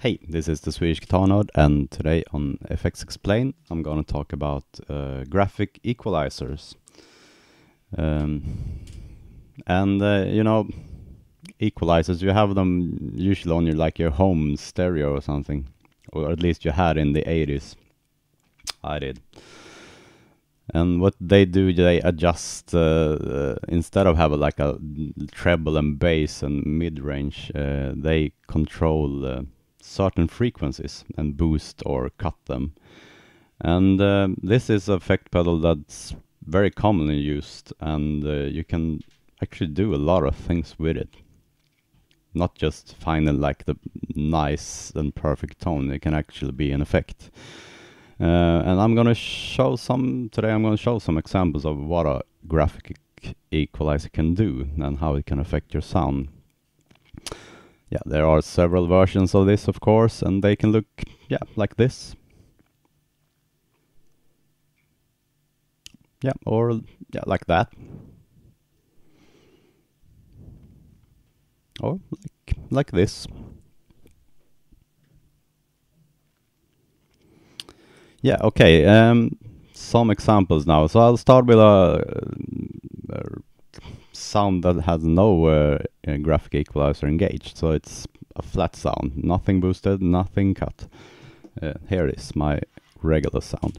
Hey, this is the Swedish Guitar Nerd, and today on FX Explain, I'm going to talk about uh, graphic equalizers. Um, and uh, you know, equalizers, you have them usually on your like your home stereo or something, or at least you had in the 80s. I did. And what they do, they adjust uh, uh, instead of have a, like a treble and bass and mid range, uh, they control uh, certain frequencies and boost or cut them. And uh, this is a effect pedal that's very commonly used, and uh, you can actually do a lot of things with it. Not just finding like the nice and perfect tone, it can actually be an effect. Uh, and I'm gonna show some today. I'm gonna show some examples of what a graphic equalizer can do and how it can affect your sound. Yeah, there are several versions of this, of course, and they can look yeah like this. Yeah, or yeah like that. Or like like this. Yeah, okay. Um, some examples now. So I'll start with a, a sound that has no uh, graphic equalizer engaged. So it's a flat sound, nothing boosted, nothing cut. Uh, here is my regular sound.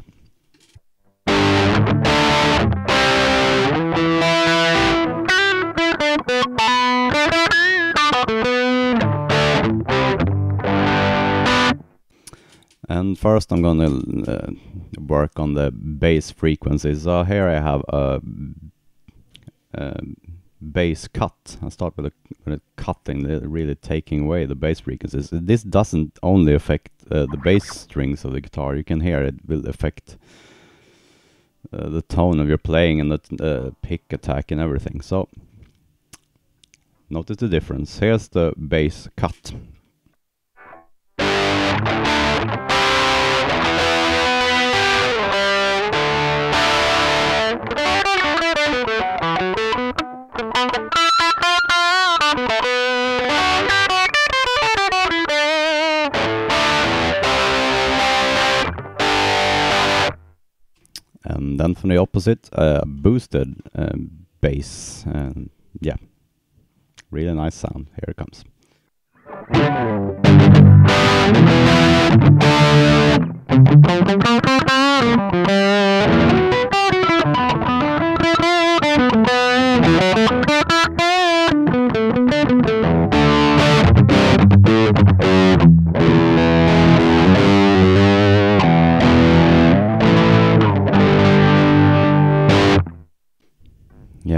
And first I'm gonna uh, work on the bass frequencies. So here I have a, a bass cut. I start with a, with a cutting, really taking away the bass frequencies. This doesn't only affect uh, the bass strings of the guitar. You can hear it will affect uh, the tone of your playing and the uh, pick attack and everything. So notice the difference. Here's the bass cut. And from the opposite, uh, boosted um, bass. And yeah, really nice sound. Here it comes.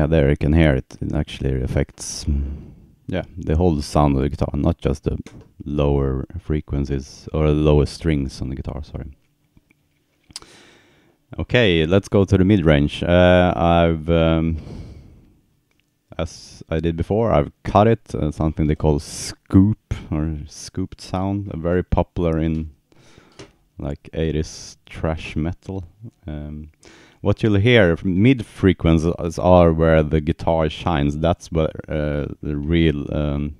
There you can hear it. It actually affects, yeah, the whole sound of the guitar, not just the lower frequencies or the lower strings on the guitar. Sorry. Okay, let's go to the mid range. Uh, I've, um, as I did before, I've cut it. Uh, something they call scoop or scooped sound, very popular in like 80s thrash metal. Um, what you'll hear mid frequencies are where the guitar shines. That's where uh, the real um,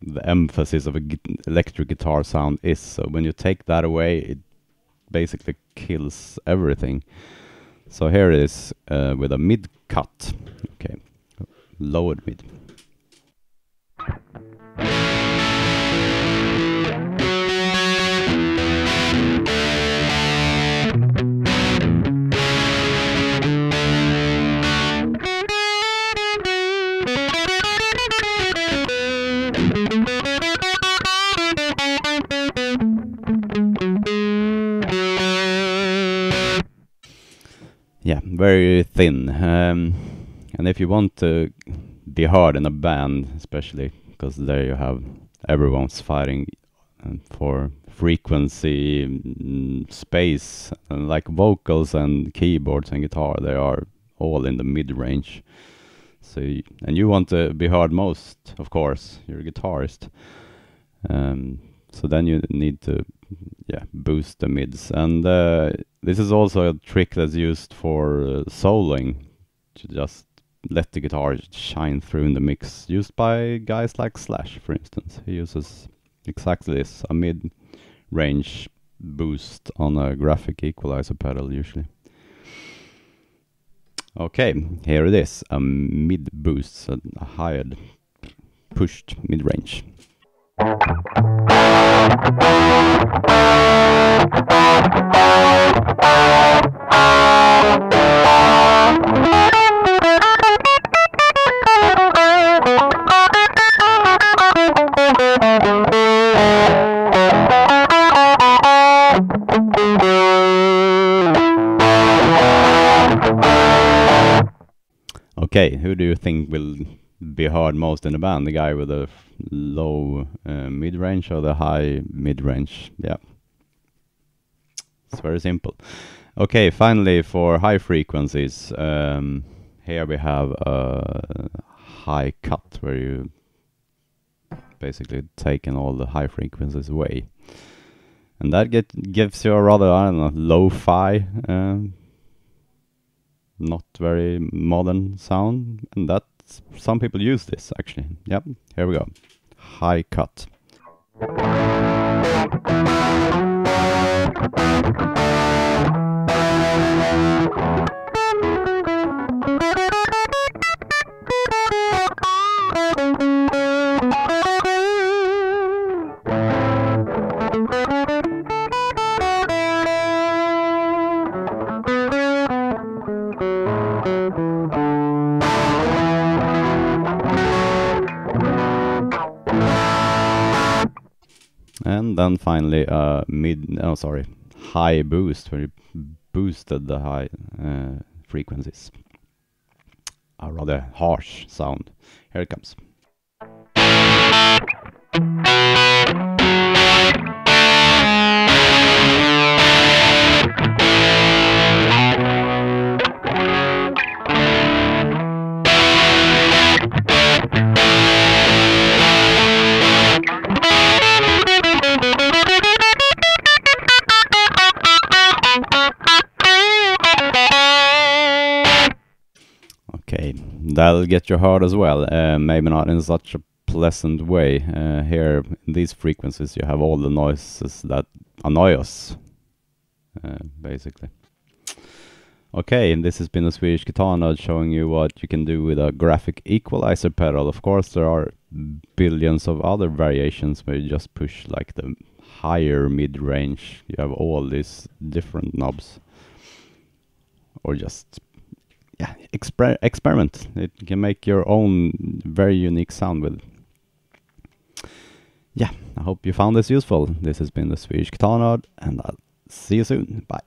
the emphasis of an electric guitar sound is. So when you take that away, it basically kills everything. So here it is uh, with a mid cut. Okay, lowered mid. Yeah, very thin. Um, and if you want to be hard in a band, especially because there you have everyone's fighting for frequency, mm, space, and like vocals and keyboards and guitar, they are all in the mid range. So, you, and you want to be heard most, of course, you're a guitarist. Um, so then you need to yeah boost the mids and uh, this is also a trick that's used for uh, soloing to just let the guitar shine through in the mix used by guys like slash for instance he uses exactly this, a mid-range boost on a graphic equalizer pedal usually. Okay, here it is, a mid boost, a higher pushed mid-range. Okay, who do you think will be heard most in the band? The guy with the low uh, mid range or the high mid range? Yeah, it's very simple. Okay, finally for high frequencies, um, here we have a high cut where you basically taken all the high frequencies away. And that get, gives you a rather, I don't know, lo-fi um, not very modern sound and that some people use this actually. Yep here we go. High cut then finally uh, mid oh sorry high boost where you boosted the high uh, frequencies. A rather harsh sound. Here it comes that'll get you heard as well. Uh, maybe not in such a pleasant way. Uh, here, in these frequencies, you have all the noises that annoy us, uh, basically. Okay, and this has been a Swedish Guitar Nerd showing you what you can do with a graphic equalizer pedal. Of course, there are billions of other variations where you just push like the higher mid-range. You have all these different knobs. Or just exper experiment. It can make your own very unique sound with. Yeah, I hope you found this useful. This has been the Swedish Guitar Nerd, and I'll see you soon. Bye.